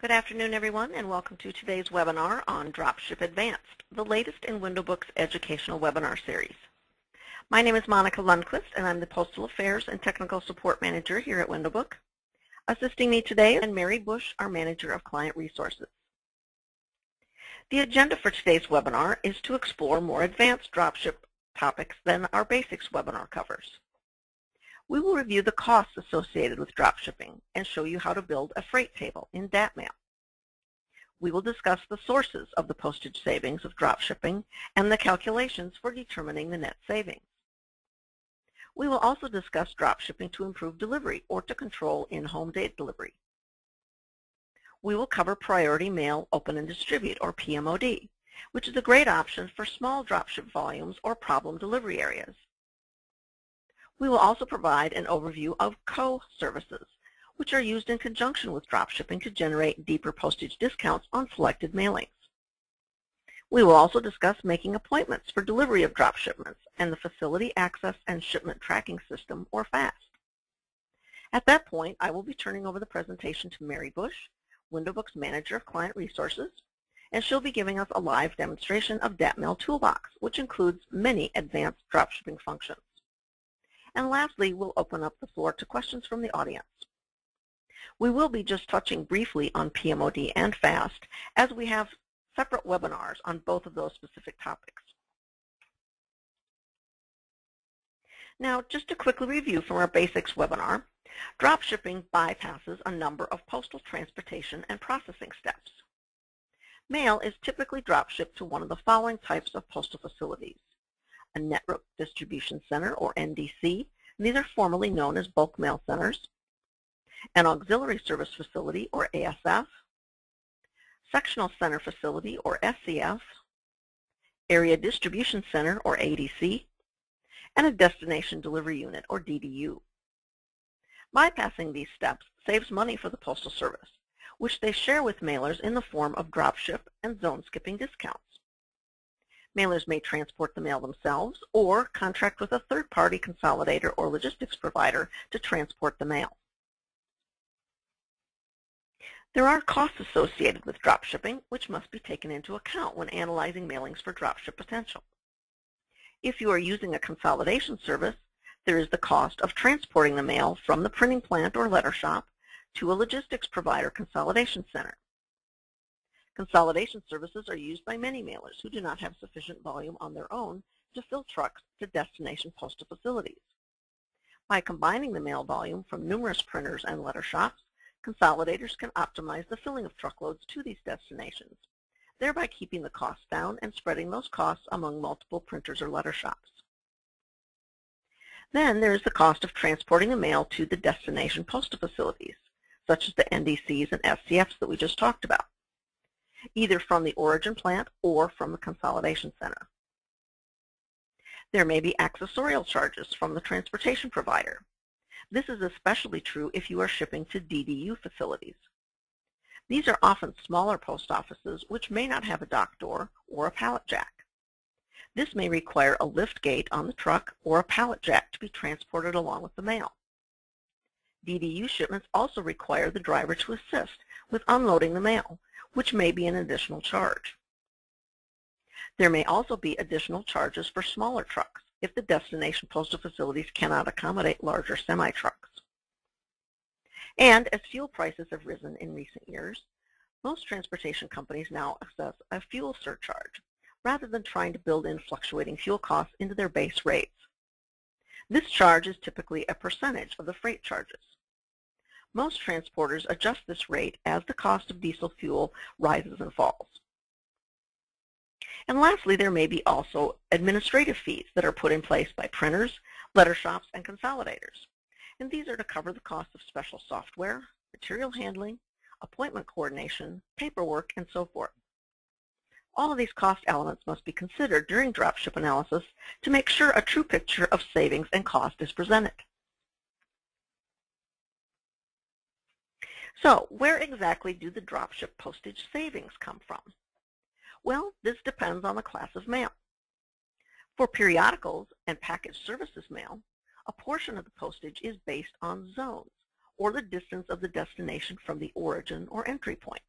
Good afternoon, everyone, and welcome to today's webinar on Dropship Advanced, the latest in WindowBook's educational webinar series. My name is Monica Lundquist, and I'm the Postal Affairs and Technical Support Manager here at WindowBook. Assisting me today is Mary Bush, our Manager of Client Resources. The agenda for today's webinar is to explore more advanced dropship topics than our basics webinar covers. We will review the costs associated with dropshipping and show you how to build a freight table in DAT-MAIL. We will discuss the sources of the postage savings of dropshipping and the calculations for determining the net savings. We will also discuss dropshipping to improve delivery or to control in-home date delivery. We will cover Priority Mail Open and Distribute, or PMOD, which is a great option for small dropship volumes or problem delivery areas. We will also provide an overview of co-services, which are used in conjunction with dropshipping to generate deeper postage discounts on selected mailings. We will also discuss making appointments for delivery of drop shipments and the Facility Access and Shipment Tracking System, or FAST. At that point, I will be turning over the presentation to Mary Bush, WindowBook's Manager of Client Resources, and she'll be giving us a live demonstration of DAT-MAIL Toolbox, which includes many advanced dropshipping functions. And lastly, we'll open up the floor to questions from the audience. We will be just touching briefly on PMOD and FAST as we have separate webinars on both of those specific topics. Now, just to quickly review from our basics webinar, dropshipping bypasses a number of postal transportation and processing steps. Mail is typically dropshipped to one of the following types of postal facilities a Network Distribution Center, or NDC. These are formerly known as bulk mail centers. An Auxiliary Service Facility, or ASF. Sectional Center Facility, or SCF. Area Distribution Center, or ADC. And a Destination Delivery Unit, or DDU. Bypassing these steps saves money for the Postal Service, which they share with mailers in the form of dropship and zone skipping discounts. Mailers may transport the mail themselves or contract with a third-party consolidator or logistics provider to transport the mail. There are costs associated with dropshipping, which must be taken into account when analyzing mailings for dropship potential. If you are using a consolidation service, there is the cost of transporting the mail from the printing plant or letter shop to a logistics provider consolidation center. Consolidation services are used by many mailers who do not have sufficient volume on their own to fill trucks to destination postal facilities. By combining the mail volume from numerous printers and letter shops, consolidators can optimize the filling of truckloads to these destinations, thereby keeping the costs down and spreading those costs among multiple printers or letter shops. Then there is the cost of transporting the mail to the destination postal facilities, such as the NDCs and SCFs that we just talked about either from the origin plant or from the consolidation center. There may be accessorial charges from the transportation provider. This is especially true if you are shipping to DDU facilities. These are often smaller post offices which may not have a dock door or a pallet jack. This may require a lift gate on the truck or a pallet jack to be transported along with the mail. DDU shipments also require the driver to assist with unloading the mail, which may be an additional charge. There may also be additional charges for smaller trucks if the destination postal facilities cannot accommodate larger semi-trucks. And as fuel prices have risen in recent years, most transportation companies now assess a fuel surcharge rather than trying to build in fluctuating fuel costs into their base rates. This charge is typically a percentage of the freight charges. Most transporters adjust this rate as the cost of diesel fuel rises and falls. And lastly, there may be also administrative fees that are put in place by printers, letter shops, and consolidators. And these are to cover the cost of special software, material handling, appointment coordination, paperwork, and so forth. All of these cost elements must be considered during dropship analysis to make sure a true picture of savings and cost is presented. So where exactly do the dropship postage savings come from? Well, this depends on the class of mail. For periodicals and package services mail, a portion of the postage is based on zones, or the distance of the destination from the origin or entry point.